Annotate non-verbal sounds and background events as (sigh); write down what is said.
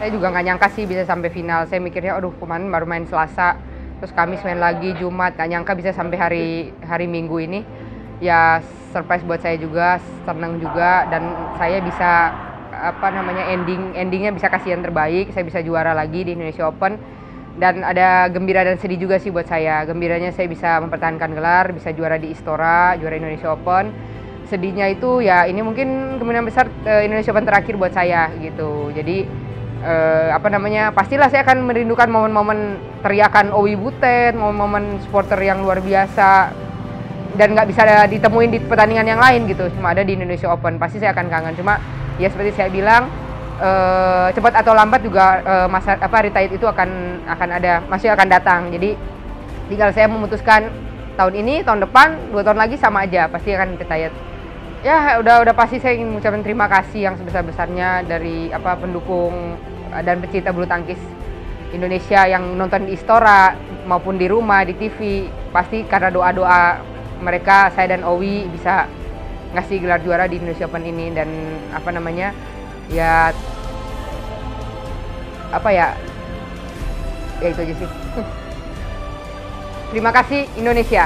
saya juga nggak nyangka sih bisa sampai final. Saya mikirnya aduh kemarin baru main Selasa terus Kamis main lagi Jumat. Nggak nyangka bisa sampai hari hari Minggu ini. Ya surprise buat saya juga senang juga dan saya bisa apa namanya ending endingnya bisa kasih yang terbaik. Saya bisa juara lagi di Indonesia Open. Dan ada gembira dan sedih juga sih buat saya. Gembiranya saya bisa mempertahankan gelar bisa juara di Istora juara Indonesia Open. Sedihnya itu ya ini mungkin kemungkinan besar uh, Indonesia Open terakhir buat saya gitu. Jadi uh, apa namanya pastilah saya akan merindukan momen-momen teriakan Owi Butet momen-momen supporter yang luar biasa. Dan nggak bisa ditemuin di pertandingan yang lain gitu cuma ada di Indonesia Open. Pasti saya akan kangen. Cuma ya seperti saya bilang uh, cepat atau lambat juga uh, masa apa retired itu akan akan ada masih akan datang. Jadi tinggal saya memutuskan tahun ini tahun depan dua tahun lagi sama aja pasti akan retired ya udah udah pasti saya ingin mengucapkan terima kasih yang sebesar besarnya dari apa pendukung dan pecinta bulu tangkis Indonesia yang nonton di Istora maupun di rumah di TV pasti karena doa doa mereka saya dan Owi bisa ngasih gelar juara di Indonesia Open ini dan apa namanya ya apa ya ya itu aja sih. (laughs) Terima kasih Indonesia